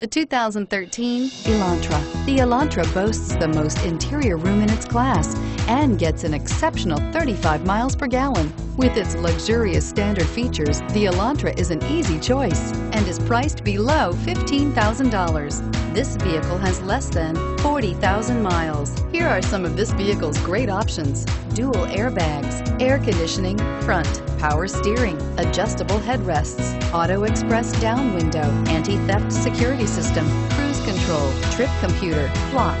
The 2013 Elantra. The Elantra boasts the most interior room in its class and gets an exceptional 35 miles per gallon. With its luxurious standard features, the Elantra is an easy choice and is priced below $15,000. This vehicle has less than 40,000 miles. Here are some of this vehicle's great options. Dual airbags, air conditioning, front, power steering, adjustable headrests, auto express down window, anti-theft security system, cruise control, trip computer, clock,